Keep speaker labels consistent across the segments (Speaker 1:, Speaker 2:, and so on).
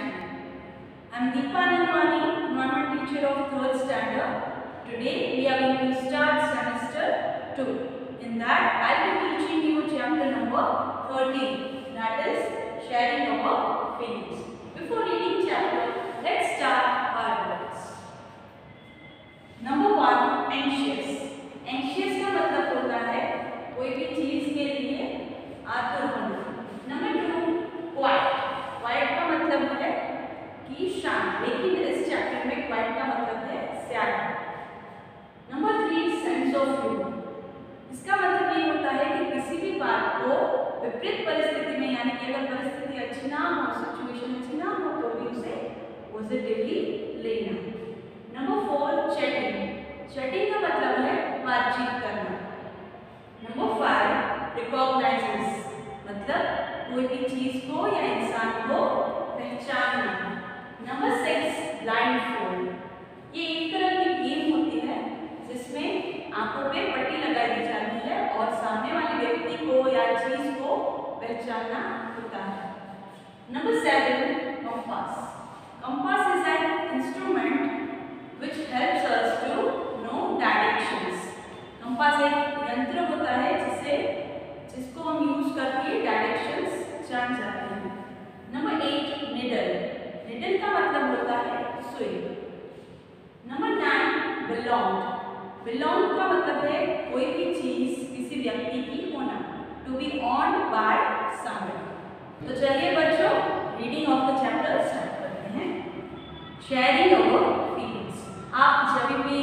Speaker 1: channel. I am Deepa Nandwani, environment teacher of 3rd standard. Today we are going to start semester 2. In that I will be teaching you chapter number 13 that is sharing our feelings. Before reading chapter, let's start our words. Number one anxious anxious का मतलब होता है कोई भी चीज़ के लिए आतुर होना नंबर टू क्वाइट क्वाइट का मतलब है कि शांत, लेकिन इस चैप्टर में क्वाइट का मतलब है Syana number three sense of humour इसका मतलब ये होता है कि किसी भी बात को विपरीत परिस्थिति में, यानी कि अगर परिस्थिति अच्छी ना हो सिचुएशन अच्छी ना हो तो भी उसे पॉजिटिवली लेना। नंबर फोर चैटिंग चैटिंग का मतलब है बातचीत करना। नंबर फाइव रिकॉग्नाइजेस मतलब कोई भी चीज़ को या इंसान को पहचानना। नंबर सिक्स ब्लाइंड फोल्ड ये एक तरह की गेम होती है, जिसमें आँखों पे पट्टी लगाई दी जाती है और सामने वाले व्यक्ति को या चीज़ को पहचानना होता है। Number seven compass compass is an instrument which helps us to know directions. Compass एक यंत्र होता है जिसे, जिसको हम यूज़ करके डायरेक्शंस जान जाते हैं। नंबर एट निडल निडल का मतलब होता है सुई नंबर नाइन बिलोंग बिलोंग का मतलब है कोई भी चीज़ किसी व्यक्ति की होना टू बी ऑन बाय तो चलिए बच्चों reading of the chapter start करते हैं. शेयरिंग अवर फीलिंग्स आप जब भी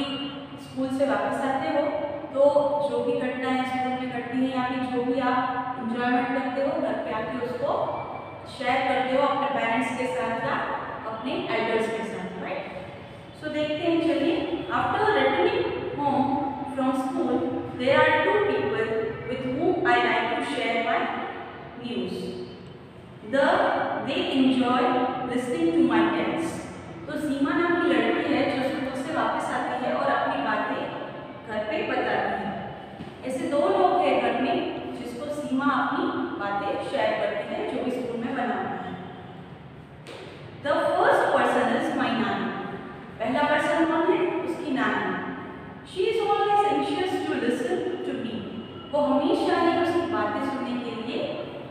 Speaker 1: स्कूल से वापस आते हो तो जो भी घटनाएँ स्कूल में घटती हैं या फिर जो भी आप इंजॉयमेंट करते हो, घर पे आके उसको शेयर करते हो अपने पेरेंट्स के साथ या अपने एल्डर्स के साथ राइट सो देखते हैं, चलिए। After returning home from school are two people I like to share the they tales तो सीमा नाम की लड़की है जो स्कूल से वापस आती है और अपनी बातें घर पे बताती है। ऐसे दो लोग हैं घर में जिसको सीमा अपनी बातें शेयर करती है, जो भी स्कूल में बना हुआ है। The first person is my नानी पहला पर्सन कौन है उसकी नानी she is always anxious to listen to me वो हमेशा ही उसकी बातें सुनने के लिए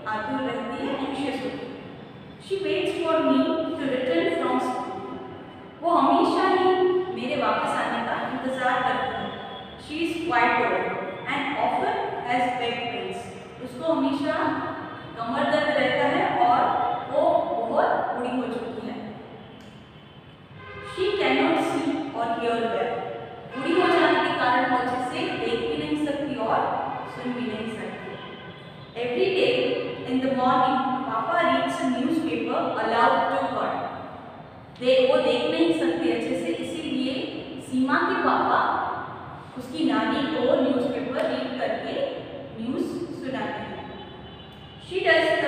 Speaker 1: आतुर रहती है एंशियस होती है। She waits for me to return from वो हमेशा ही मेरे वापस आने का इंतज़ार करती है। She is quiet and often has back pains उसको हमेशा कमर दर्द रहता है और वो बहुत बूढ़ी हो चुकी है। She can not see or hear well सकती every day in the morning papa reads a newspaper aloud to they वो देख नहीं सकते अच्छे से इसीलिए सीमा के पापा उसकी नानी को न्यूज़पेपर रीड करके न्यूज़ सुनाते हैं। She does the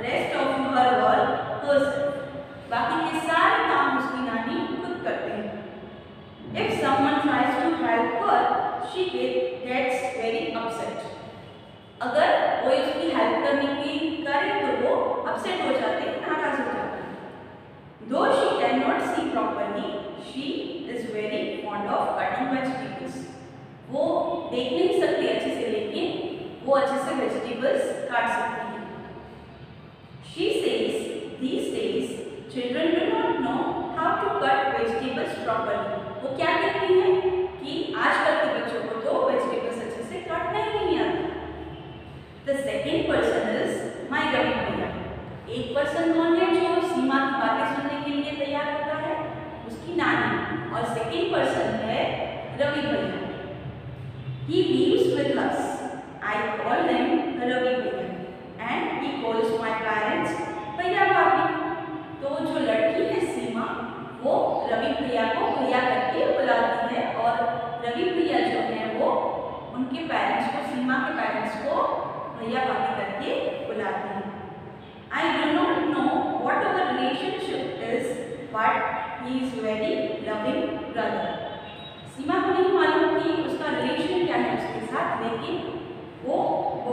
Speaker 1: rest of her work herself बाकी के सारे काम उसकी नानी खुद करते हैं if someone tries to help her she gets very upset अगर कोई उसकी हेल्प करने की करे तो वो अपसेट हो जाते हैं नाराज़ हो जाते हैं Though she cannot see properly, she is very fond of cutting vegetables. वो देख नहीं सकती अच्छे से लेके, वो अच्छे से वेजिटेबल्स काट सकती है। She says these days children do not know how to cut vegetables properly वो क्या कहती है?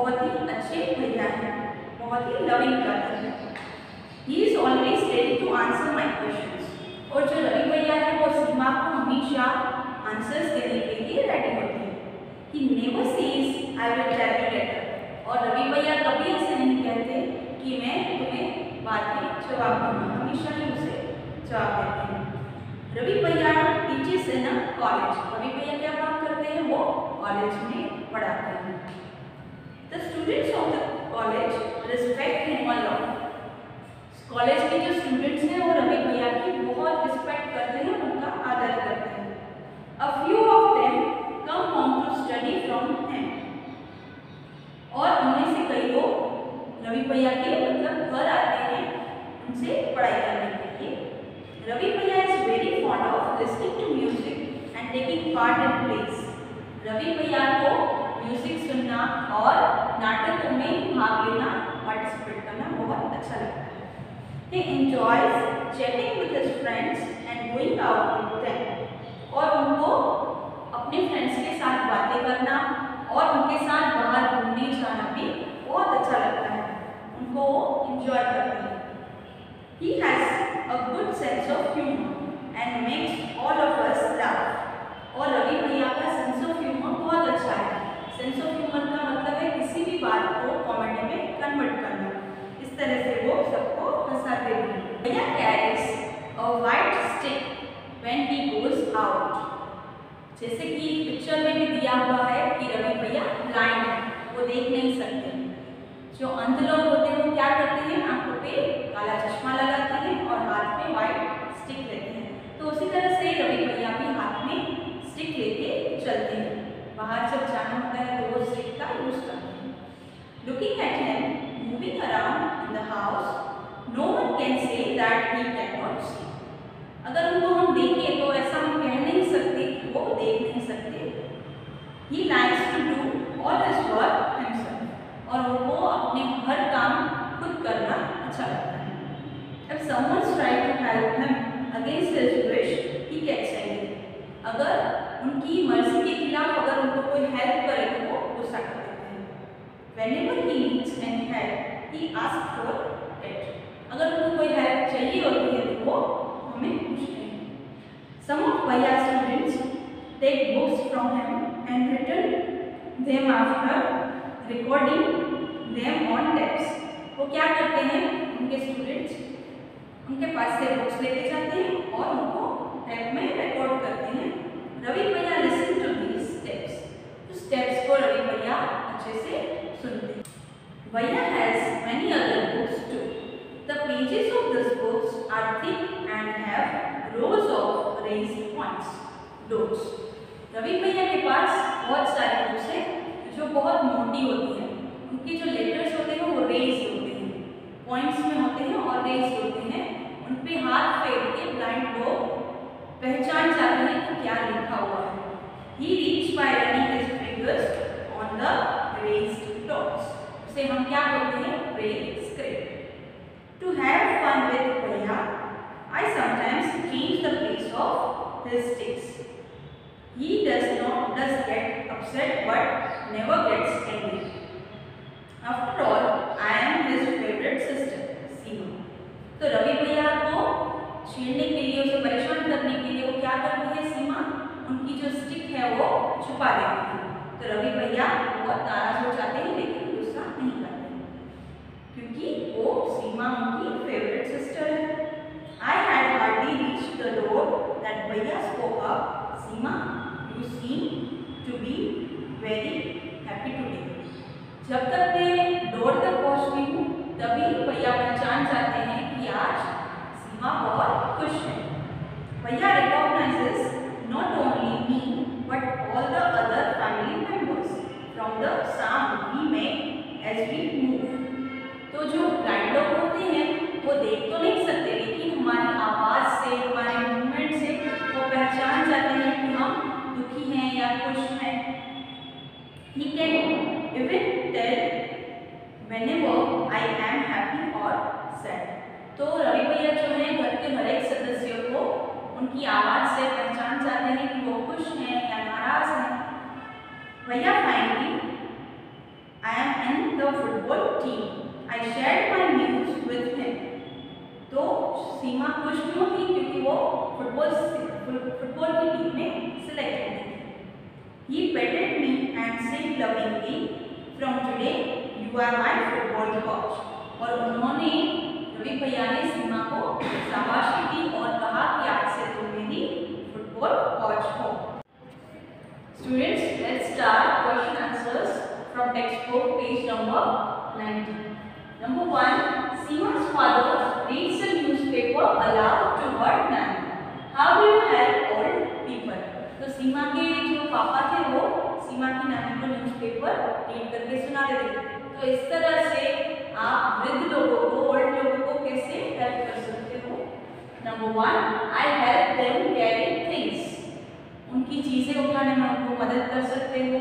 Speaker 1: बहुत ही अच्छे भैया हैं, बहुत ही लविंग ब्रदर हैं। He is always ready to answer my question और जो रवि भैया है, वो सीमा को हमेशा आंसर्स देने के लिए रेडी होते हैं। He never says I will tell you later और रवि भैया कभी ऐसे नहीं कहते कि मैं तुम्हें बाद में जवाब दूँगा। हमेशा ही उसे जवाब देते हैं। Ravi bhaiya teachers in a college Ravi bhaiya क्या काम करते हैं? वो कॉलेज में पढ़ाते हैं। The students of the college respect a lot college के जो स्टूडेंट्स हैं, वो रवि भैया की बहुत रिस्पेक्ट करते हैं, उनका आदर करते हैं। A few of them come home to study from him और उनमें से कई लोग रवि भैया के मतलब घर आते हैं, उनसे पढ़ाई करने के लिए। Ravi bhaiya is very fond of listening to music and taking part in plays Ravi bhaiya को म्यूज़िक सुनना और नाटकों में भाग लेना पार्टिसिपेट करना बहुत अच्छा लगता है He enjoys chatting with his friends and going out with them. और उनको अपने फ्रेंड्स के साथ बातें करना और उनके साथ बाहर घूमने जाना भी बहुत अच्छा लगता है उनको इंजॉय करते हैं He has a good sense of humor and makes all of us. और रवि भैया का सेंस ऑफ़ ह्यूमर बहुत अच्छा है सेंस ऑफ़ ह्यूमर का मतलब है किसी भी बात को कॉमेडी में कन्वर्ट करना। इस तरह से वो सबको हंसाते हैं। भैया carries a white stick when he goes out जैसे कि पिक्चर में भी दिया हुआ है कि रवि भैया ब्लाइंड है, वो देख नहीं सकते। जो अंध लोग होते हैं, वो क्या करते हैं? आँखों पे काला चश्मा लगाते हैं और हाथ में वाइट स्टिक लेते हैं तो उसी तरह से रवि भैया भी हाथ में स्टिक लेके चलते हैं बाहर जब जाना होता है तो वो स्लिप का यूज़ करते हैं। Looking at him moving around in the house no one can say that he can not see अगर उनको हम देखें तो ऐसा हम कह नहीं सकते वो देख नहीं सकते। He likes to do all his work himself और उनको अपने हर काम खुद करना अच्छा लगता है If someone try to help him against his wish, he gets angry. अगर उनकी मर्ज़ी के खिलाफ अगर उनको कोई हेल्प करे तो वो गुस्सा कर देते हैं Whenever he needs any help, he asks for it. अगर उनको कोई हेल्प चाहिए होती है तो वो हमें पूछते हैं Some of Bhaiya's students take books from him and return them after recording them on tapes. वो क्या करते हैं उनके स्टूडेंट्स उनके पास से बुक्स लेके जाते हैं और उनको टैप में रिकॉर्ड करते हैं Ravi bhaiya listen to these steps उस स्टेप्स को रवि भैया अच्छे से सुनते हैं Vaya has many other books too. The pages of these books are thick and have rows of raised points, dots. Ravi भैया के पास बहुत सारी बुक्स हैं जो बहुत मोटी होती हैं उनके जो लेटर्स होते हैं वो रेज होते हैं पॉइंट्स में होते हैं और रेज होते हैं उन पे हाथ फेर के ब्लाइंड लोग पहचान जाते हैं कि क्या लिखा हुआ है he reach by running his fingers on the raised dots उसे हम क्या बोलते हैं? Braille script to have fun with भैया I sometimes change the place of his sticks he does not, does get upset, but never gets angry. After all, i am his favorite sister Seema तो रवि भैया को छेड़ने के लिए, उसे परेशान करने के लिए वो क्या करती है सीमा? उनकी जो स्टिक है वो छुपा देती है। तो रवि भैया बहुत नाराज़ हो जाते हैं, लेकिन गुस्सा नहीं करते क्योंकि वो सीमा उनकी फेवरेट सिस्टर है I had hardly reach the door that भैया spoke up Seema you seem to be very जब तक मैं डोर तक पहुँचती हूँ, तभी भैया पहचान जाते हैं कि आज सीमा बहुत खुश है। भैया recognises not only me but all the other family members from the sound we make as we move तो जो ब्लाइंड लोग होते हैं, वो देख तो नहीं सकते। Can even tell whenever I am happy or sad. lovingly. From today, you are my paper read करके सुना देते तो इस तरह से आप वृद्ध लोगों को ओल्ड लोगों को कैसे हेल्प कर सकते हो? Number one I help them carry things उनकी चीज़ें उठाने में उनको मदद कर सकते हो।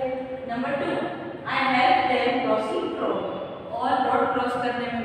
Speaker 1: Number two I help them crossing road और रोड क्रॉस करने में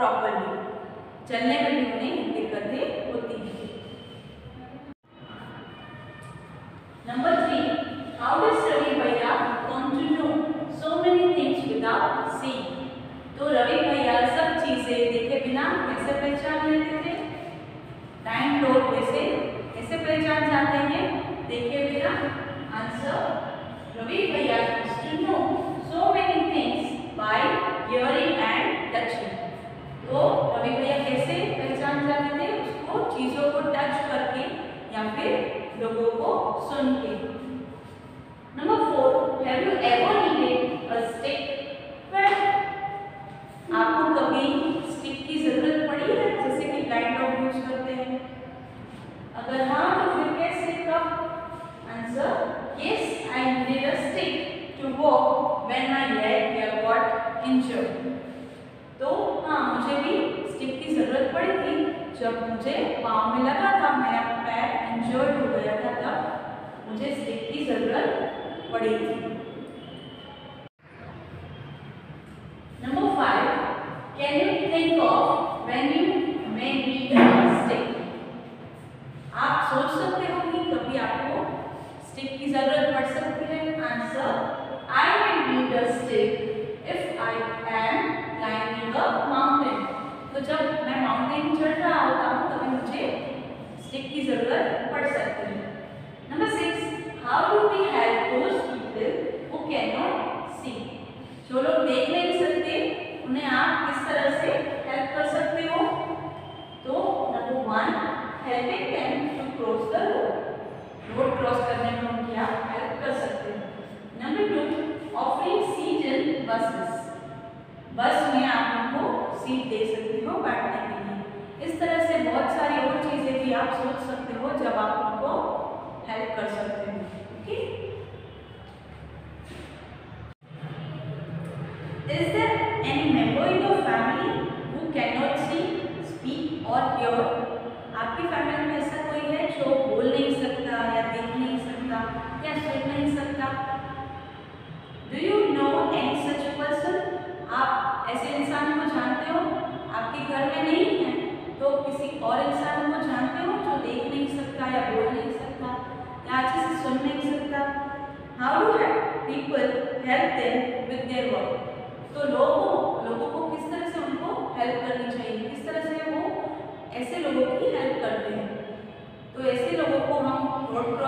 Speaker 1: प्रॉपरली चलने में भी उन्हें दिक्कतें होती तो हाँ मुझे भी स्टिक की ज़रूरत पड़ी थी। जब मुझे पाँव में लगा था, मेरा पैर इंजर्ड हो गया था, तब मुझे स्टिक की ज़रूरत पड़ी थी। बस में आप लोग को सीट दे सकते हो, बैठने के लिए। इस तरह से बहुत सारी और चीज़ें भी आप सोच सकते हो जब आप उनको हेल्प कर सकते हो ओके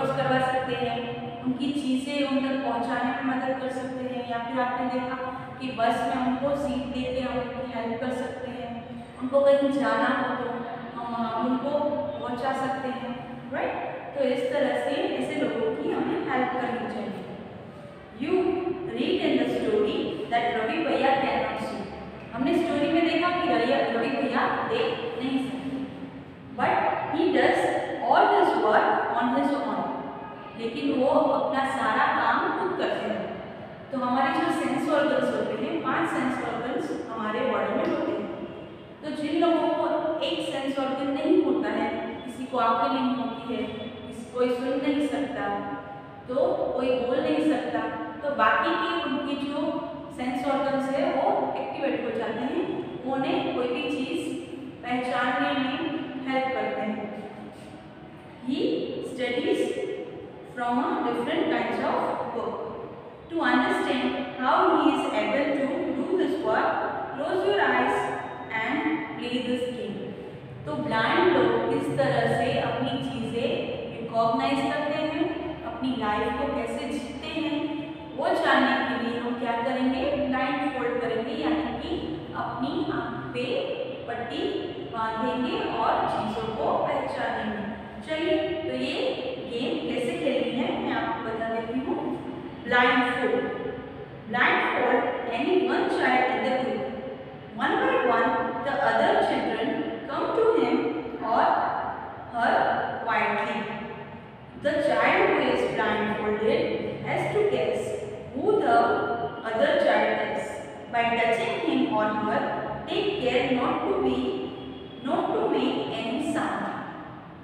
Speaker 1: अप्रोच करवा सकते हैं, उनकी चीज़ें उन तक पहुँचाने में मदद कर सकते हैं, या फिर आपने देखा कि बस में उनको सीट दे के हम उनकी हेल्प कर सकते हैं, उनको कहीं जाना हो तो हम उनको पहुँचा सकते हैं राइट तो इस तरह से ऐसे लोगों की हमें हेल्प करनी चाहिए। You read in the story that Ravi bhaiya can not सी हमने स्टोरी में देखा कि रवि भैया देख नहीं सकते। But he does all this work on this on लेकिन वो अपना सारा काम खुद करते हैं। तो हमारे जो सेंस ऑर्गन्स होते हैं, पाँच सेंस ऑर्गन्स हमारे बॉडी में होते हैं। तो जिन लोगों को एक सेंस ऑर्गन नहीं होता है, किसी को आँखें नहीं होती है, किसी कोई सुन नहीं सकता तो कोई बोल नहीं सकता तो बाकी के उनकी जो सेंस ऑर्गन्स है, वो एक्टिवेट हो जाते हैं, उन्हें कोई भी चीज़ पहचानने में हेल्प करते हैं। He studies from different kinds of work. To understand how he is able to do this work, close your eyes and play this game. तो ब्लाइंड लोग किस तरह से अपनी चीज़ें रिकॉग्नाइज करते हैं अपनी लाइफ को कैसे जीते हैं वो जानने के लिए हम क्या करेंगे ब्लाइंड फोल्ड करेंगे यानी कि अपनी आँख पे पट्टी बांधेंगे और चीज़ों को पहचानेंगे चलिए तो ये गेम कैसे खेलनी है मैं आपको बता देती हूँ blindfold blindfold any one child in the group one by one the other children come to him or her quietly. The child who is blindfolded has to guess who the other child is. By touching him or her, take care not to be, not to make any sound.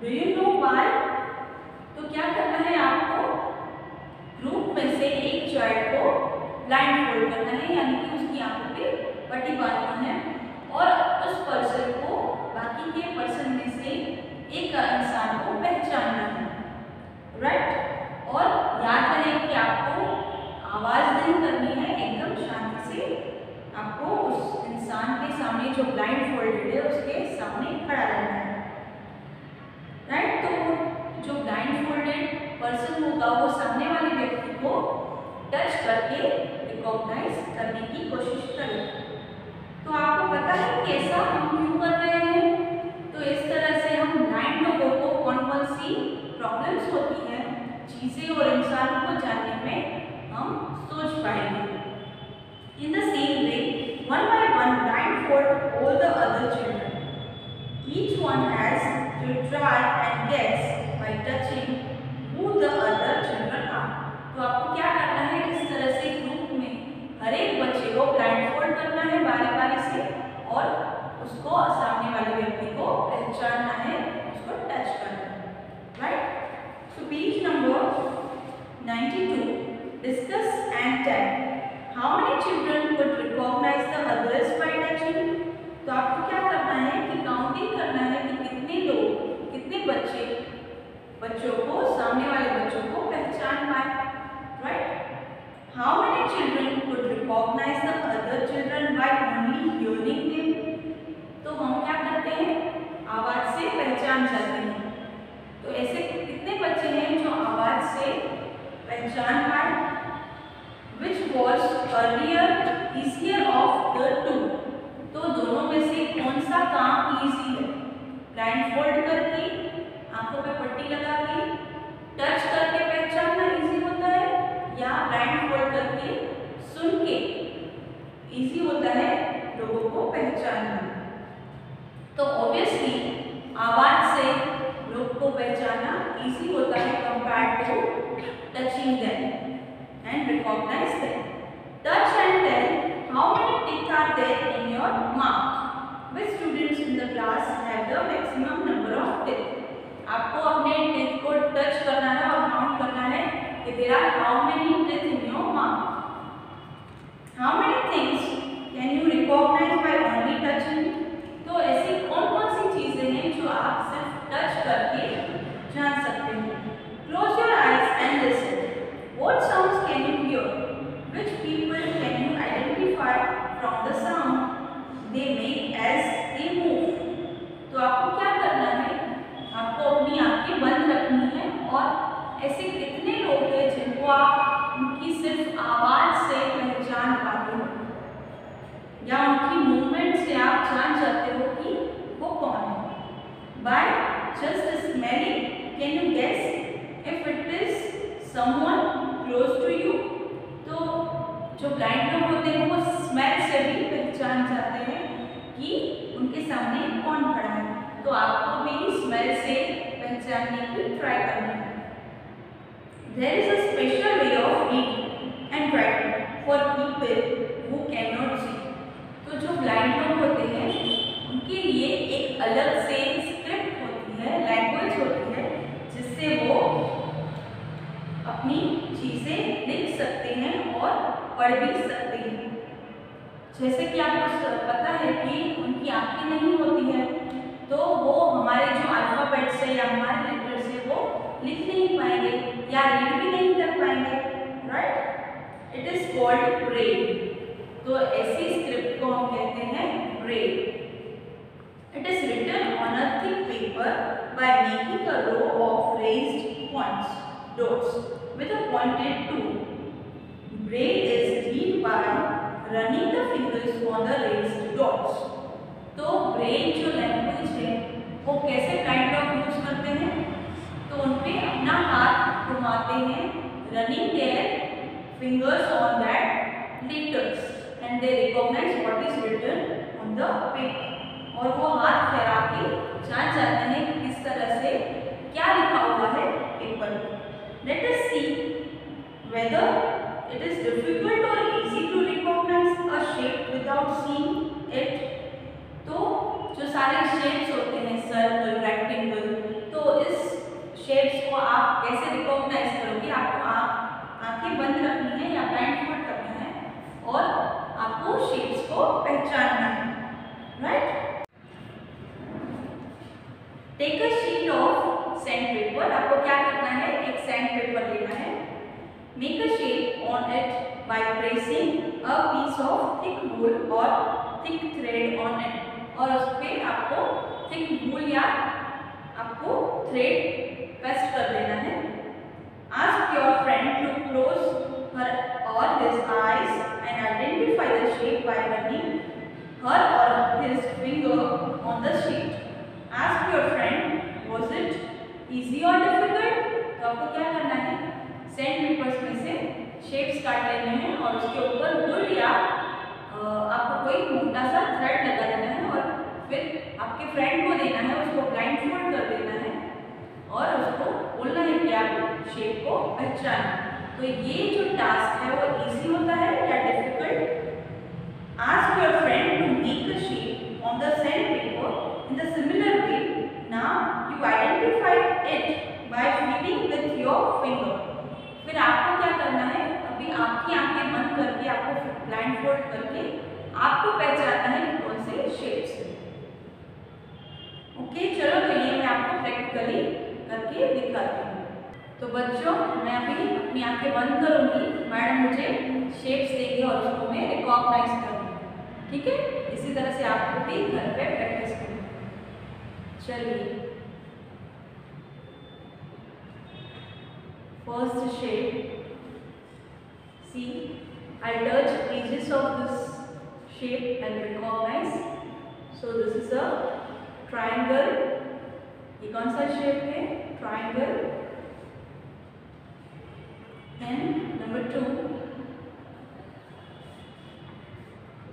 Speaker 1: Do you know why? तो क्या करना है आपको? Group में से एक child को blind fold करना है, यानी कि उसकी आँखों पे पट्टी बांधनी है और उस पर्सन को, बाकी के पर्सन में से एक इंसान को पहचानना है। राइट और याद रहे कि आपको आवाज़ नहीं करनी है, एकदम शांति से आपको उस इंसान के सामने जो ब्लाइंड फोल्डेड है, उसके सामने खड़ा रहना है राइट तो जो ब्लाइंड पर्सन होगा, वो सामने वाले व्यक्ति को टच करके रिकॉग्नाइज करने की कोशिश करेगा तो आपको पता है कि हम क्यों कर रहे हैं? तो इस तरह से हम ब्लाइंड लोगों को कौन कौन सी प्रॉब्लम्स होती हैं, चीज़ें और इंसानों को जानने में हम सोच पाएँगे। In the same way one by one blindfold all the other children. Each one has to try and guess by touching who the other ऐसे कितने लोग हैं जिनको आप उनकी सिर्फ़ आवाज़ से पहचान पाते हो? या उनकी मूवमेंट से आप जान जाते हो कि वो कौन है? By just smelling can you guess if it is someone close to you तो जो ब्लाइंड लोग होते हैं, वो स्मेल से भी पहचान जाते हैं कि उनके सामने कौन खड़ा है। तो आपको भी स्मेल से पहचानने की ट्राई करनी है। There is a special way of reading and writing for people who cannot see. तो जो ब्लाइंड लोग होते हैं, उनके लिए एक अलग से स्क्रिप्ट होती है लैंग्वेज होती है, जिससे वो अपनी चीज़ें लिख सकते हैं और पढ़ भी सकते हैं जैसे कि आपको पता है कि उनकी आँखें नहीं होती है तो वो हमारे जो अल्फ़ाबेट्स है या हमारे लेटर्स है वो लिख नहीं पाएँगे या रीड भी नहीं कर पाएँगे right it is called Braille तो ऐसी स्क्रिप्ट को हम कहते हैं Braille it is written on a thick paper by making a row of raised points dots, with a pointed tool. Braille is read by running the fingers on the raised dots. तो Braille जो language है, वो कैसे kind of use करते हैं तो उनपे अपना हाथ घुमाते हैं running fingers on that letters and they recognise what is written on the paper और वो हाथ फैला के जान जाते हैं किस तरह से क्या लिखा हुआ है पेपर पर let us see whether it is difficult or easy to recognize a shape without seeing it. तो जो सारे शेप्स होते हैं सर्कल रेक्टेंगल तो इस शेप्स को आप कैसे रिकॉग्नाइज करोगे आपको आप आँखें बंद रखनी है या ब्लाइंड फोल्ड करना है और आपको शेप्स को पहचानना है right a sheet of sandpaper आपको क्या करना है? एक सैंड पेपर लेना है। Make a shape on it by pressing a piece of thick wool or thick thread on it. और उस पर आपको थिक वूल या आपको थ्रेड पेस्ट कर देना है। Ask your friend to close her or his eyes and identify the shape by running her or his finger on the sheet ask your friend was it easy or difficult तो आपको क्या करना है? Sand papers में से shapes काट लेने हैं और उसके ऊपर वुल या आपको कोई मोटा सा थ्रेड लगा देना है और फिर आपके फ्रेंड को देना है, उसको ब्लाइंड फोल्ड कर देना है और उसको बोलना है कि आप शेप को पहचान तो ये जो टास्क है वो इजी होता है या difficult ask your friend to make a shape on the sandpaper in the similar way now you identify it by feeling with your finger फिर आपको क्या करना है? अभी आपकी आँखें बंद करके, आपको ब्लाइंड फोल्ड करके आपको पहचानना है कौन से शेप्स ओके चलो तो ये मैं आपको प्रैक्टिकली करके दिखाती हूँ। तो बच्चों, मैं अभी अपनी आँखें बंद करूँगी। मैडम मुझे शेप्स देंगे और उसको मैं रिकॉग्नाइज करूँगी। ठीक है? इसी तरह से आपको भी घर पे प्रैक्टिस करूँगी। चलिए। First shape. See, I touch edges of this shape and recognize. So, this is a triangle. ये कौन सा शेप है? Triangle and number two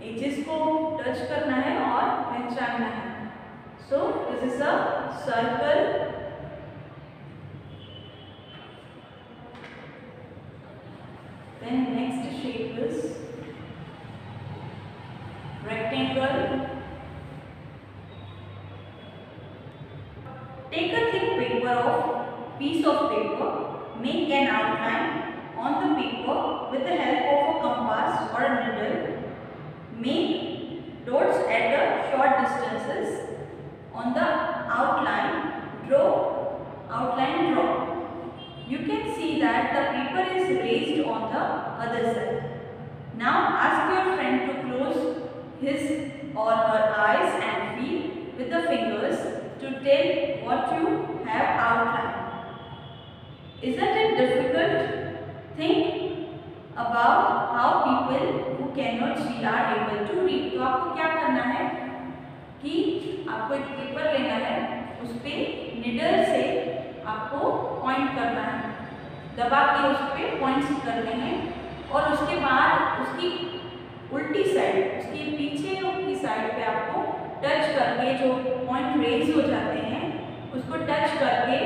Speaker 1: edges को टच करना है और पहचानना है so this is a circle Then. Take a thick paper of piece of paper, make an outline with the help of a compass or a needle. Make dots at the short distances on the outline. Draw outline draw. You can see that the paper is raised on the other side. Now ask your friend to close his or her eyes and feet with the fingers to tell what you have outlined. Isn't it about how people who cannot see are able to read. तो आपको क्या करना है कि आपको एक paper लेना है, उस पर निडल से आपको पॉइंट करना है दबा के उस पर पॉइंट्स करने हैं और उसके बाद उसकी उल्टी साइड उसके पीछे की साइड पे आपको टच करके जो पॉइंट रेज हो जाते हैं, उसको टच करके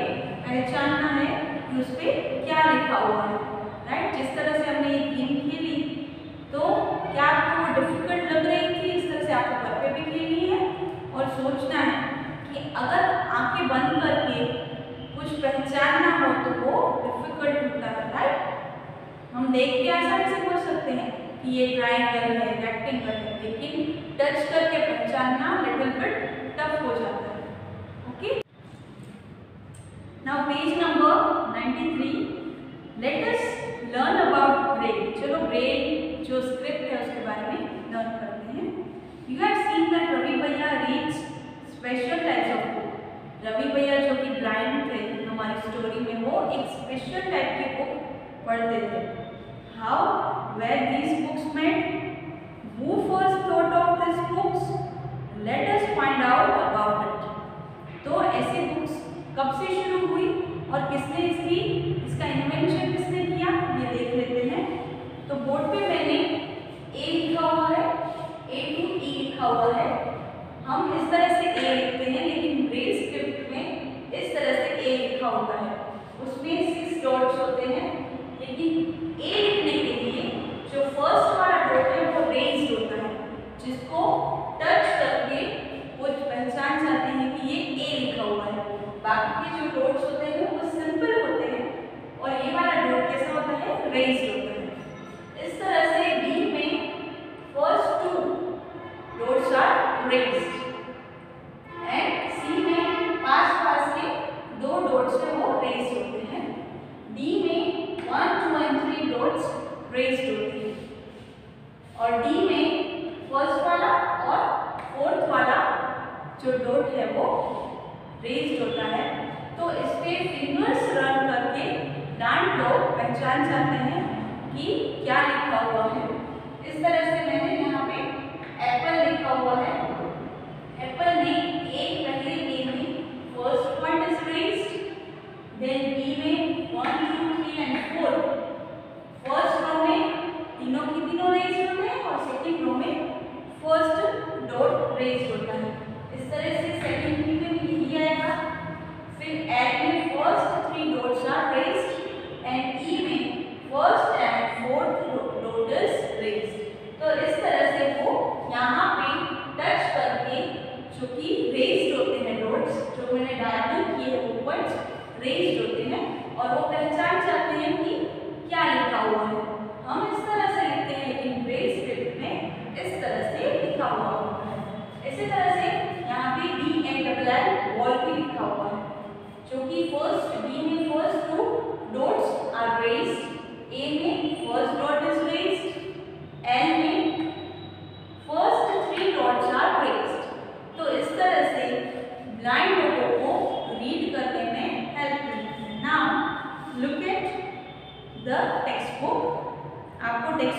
Speaker 1: पहचानना है कि उस पर क्या लिखा हुआ है राइट जिस तरह से हमने ये गेम खेली तो क्या आपको वो डिफ़िकल्ट लग रही थी? इस तरह से आपको घर पे भी खेलनी है? और सोचना है कि अगर आँखें बंद करके कुछ पहचानना हो तो वो डिफ़िकल्ट होता है राइट हम देख के आसानी से बोल सकते हैं कि ये ट्राइंगल है रेक्टेंगल है, लेकिन टच करके पहचानना लिटिल बिट टफ हो जाता है okay now page number 93 let us learn about चलो जो स्क्रिप्ट है उसके बारे में लर्न करते हैं you have seen that Ravi bhaiya reads special types of book Ravi bhaiya जो कि ब्लाइंड थे, हमारी स्टोरी में वो एक स्पेशल टाइप की बुक पढ़ते थे how were these books made Who first thought of these books? Let us find out about it. तो ऐसी बुक्स कब से शुरू हुई और किसने इसकी, इसका इन्वेंशन किसने किया ये देख लेते हैं तो बोर्ड पे मैंने ए लिखा हुआ है ए टू ई लिखा हुआ है। हम इस तरह से ए लिखते हैं, लेकिन ब्रेल स्क्रिप्ट में इस तरह से ए लिखा होता है। उसमें सिक्स डॉट्स होते हैं, लेकिन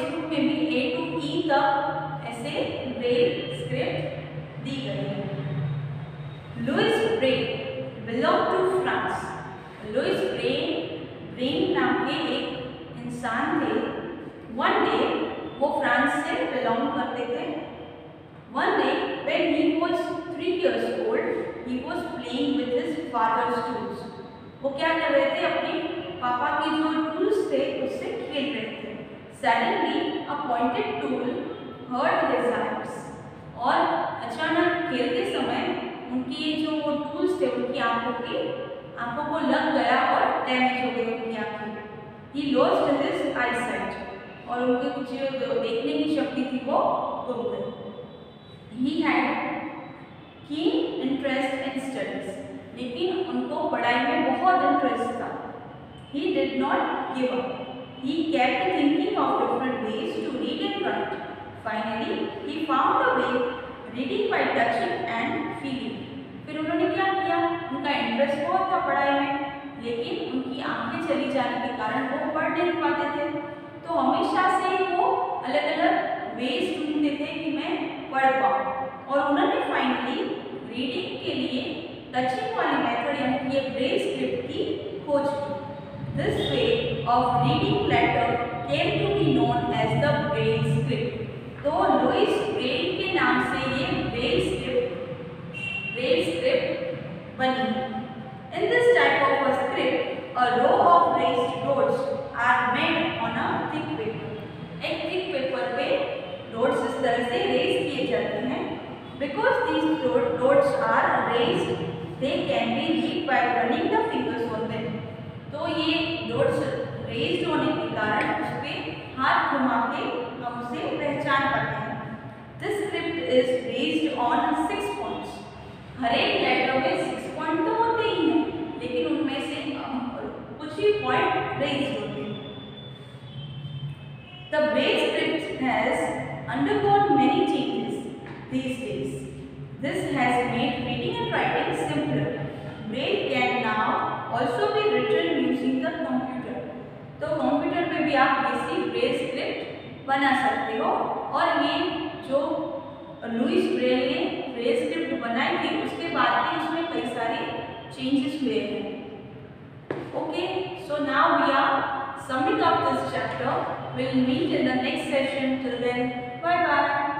Speaker 1: में भी ए टू ई तक ऐसे ब्रेल स्क्रिप्ट दी गई है। Louis Braille belong to France Louis Braille Braille नाम के एक इंसान थे। वन डे वो फ्रांस से बिलोंग करते थे। वन डे वो क्या कर रहे थे? अपने पापा के जो टूल्स थे, उससे खेल रहे थे। Suddenly a pointed tool hurt his eyes और अचानक खेलते समय उनकी ये जो वो टूल्स थे, उनकी आँखों के, आँखों को लग गया और डैमेज हो गई उनकी आँखें। He lost his eyesight और उनकी कुछ देखने की शक्ति थी वो गुम गई। He had keen interest in studies लेकिन उनको पढ़ाई में बहुत इंटरेस्ट था। He did not give up he kept thinking of different ways to read and write. Finally, he found a way reading by touching and feeling. फिर उन्होंने क्या किया? उनका इंटरेस्ट बहुत था पढ़ाई में, लेकिन उनकी आँखें चली जाने के कारण वो पढ़ नहीं पाते थे। तो हमेशा से ही वो अलग अलग वेज ढूंढते थे कि मैं पढ़ पाऊँ। और उन्होंने फाइनली रीडिंग के लिए टचिंग वाली मेथड यानी कि ब्रेल स्क्रिप्ट की खोज की। This way of reading letter came to be known as the Braille script. तो लुइस ब्रेल के नाम से ये ब्रेल स्क्रिप्ट ब्रेल स्क्रिप्ट बनी। In this type of a script a row of raised rods are made on a thick paper एक thick paper पे rods इस तरह से रेस किए जाते हैं। Because these rods are raised they can be read by running the fingers on them तो ये रोड्स raised होने के कारण उस पर हाथ घुमा के हम उसे पहचान पाते हैं This script is based on six points. हर एक लेटर में सिक्स पॉइंट तो होते ही हैं लेकिन उनमें से कुछ ही पॉइंट रेज होते हैं The Braille script has undergone many changes these days. This has made reading and writing simpler. Braille can now also be written using the computer. तो कंप्यूटर पे भी आप इसी ब्रेल स्क्रिप्ट बना सकते हो। और ये जो लुइस ब्रेल ने ब्रेल स्क्रिप्ट बनाई थी, उसके बाद भी उसमें कई सारे चेंजेस हुए हैं। Okay so now we are summit of this chapter will meet in the next session till then bye bye.